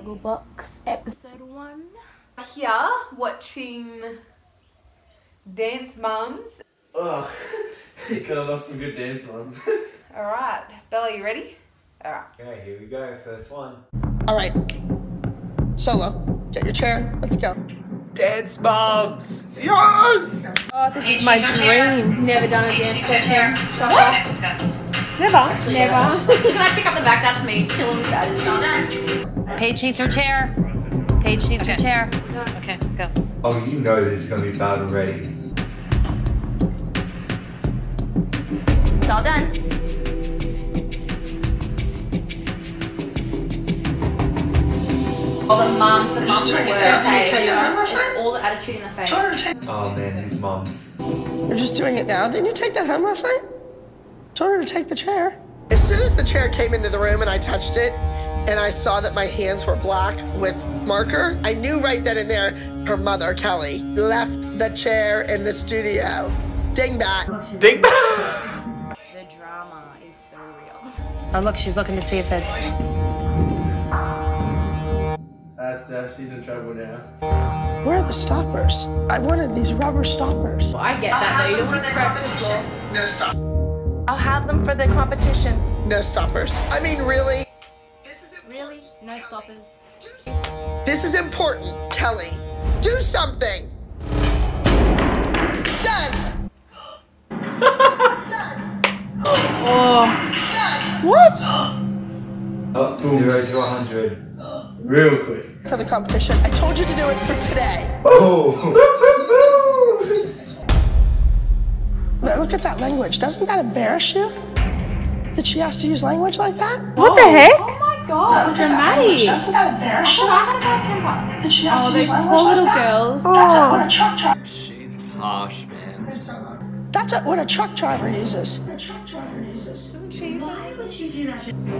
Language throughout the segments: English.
Gogglebox episode one. Here watching Dance Moms. Oh, you gotta love some good dance moms. Alright, Bella, you ready? Alright. Okay, here we go. First one. All right. Solo, get your chair. Let's go. dance moms! Yes! Oh, this is my dream. Never done a dance session. Never. Never. you can actually come the back. That's me. Killing with that. Paige needs her chair. Paige needs her chair. Okay, go. Oh, you know this is gonna be bad already. It's all done. All the moms, the moms turn are it down. Can you say, take it out, it's Marcel? all the attitude in the face. Oh man, these moms. You're just doing it now. Didn't you take that home last night? Told her to take the chair. As soon as the chair came into the room and I touched it, and I saw that my hands were black with marker, I knew right then and there her mother, Kelly, left the chair in the studio. Dingbat. Dingbat! The drama is so real. Oh, look, she's looking to see if it's. That's, that's, she's in trouble now. Where are the stoppers? I wanted these rubber stoppers. I get that though. You don't want to scratch the floor. No stop. I'll have them for the competition. No stoppers. I mean, really? This is Really? No stoppers. This is important, Kelly. Do something. Done. Done. Oh. Done. What? Oh, zero to 100. Real quick. For the competition. I told you to do it for today. Oh! look at that language. Doesn't that embarrass you? That she has to use language like that? What the oh. heck? Oh my god, dramatic. Doesn't that embarrass you? I gotta go temper. That she has Oh, to use language poor like little that? girls. That's Oh. what a truck driver. She's harsh, man. That's what a truck driver uses. A truck driver uses.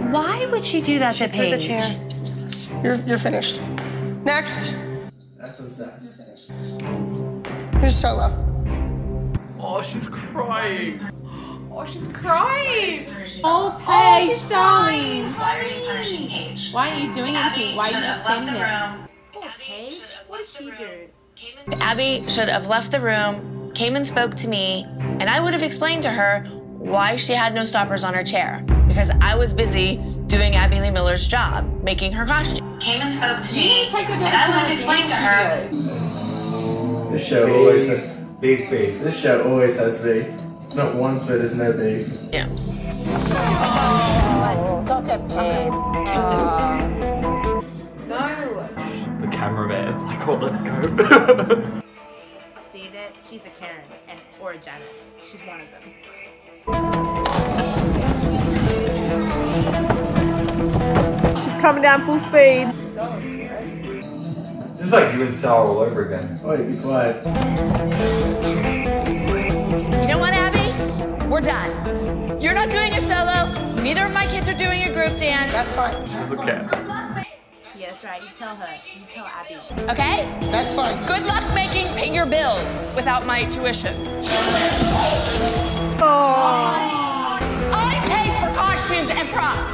Why would she do that to Through Paige? the chair. You're you're finished. Next. That's some sass. Who's solo? Oh, she's crying. Oh, she's crying. Oh, oh Paige, darling. Why aren't you doing anything? Why are you just standing there? Oh, Paige, what did she do? Abby should have left the room, came and spoke to me, and I would have explained to her why she had no stoppers on her chair. Because I was busy doing Abby Lee Miller's job, making her costume. Came and spoke to me, take your and I to would have a explained to her. This show always has, Big beef. this show always has beef. Not once where there's no beef. Yams. Look at Paige. No. The cameraman's like, oh, let's go. See that? She's a Karen and or a Janice. She's one of them. She's coming down full speed. This is like you and Sarah all over again. Oi, be quiet. You know what, Abby? We're done. You're not doing a solo. Neither of my kids are doing a group dance. That's fine. It's okay. Yeah, that's right. You tell her. You tell Abby. Okay? That's fine. Good luck making pay your bills without my tuition. Oh. I pay for costumes and props,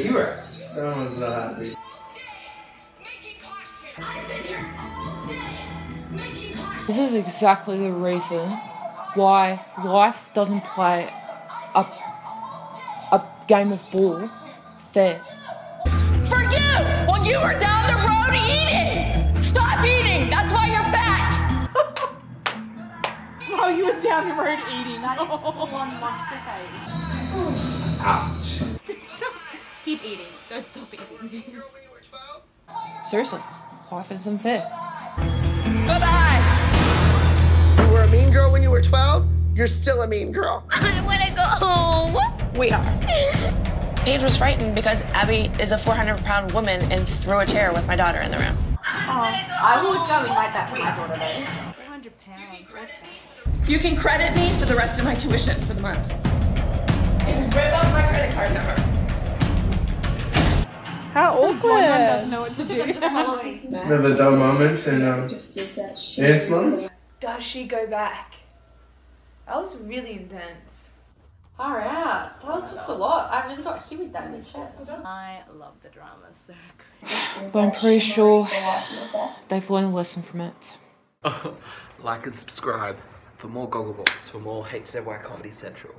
It's like. Someone's not happy. This is exactly the reason why life doesn't play a, a game of ball fair. For you, well, you were down the road eating. Stop eating. That's why you're fat. Oh, you were down the road eating. That is one monster face. Ouch. Keep eating. Don't stop eating. Seriously, life isn't fair. Goodbye. You were a mean girl when you were 12. You're still a mean girl. I want to go home. We are. Paige was frightened because Abby is a 400 pound woman and threw a chair with my daughter in the room. I would go invite that for my daughter though. 400 pounds. You can credit me for the rest of my tuition for the month. And Rip up my credit card number. How awkward. know what to do. just following. Remember dull moments in um, Dance Moms? Does she go back? That was really intense. Far out. That was just a lot. I really got hit with that in the chest. I love the drama so good. But I'm pretty sure they've learned a lesson from it. like and subscribe for more Gogglebox, for more HZY Comedy Central.